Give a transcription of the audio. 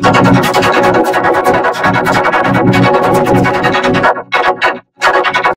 Thank you.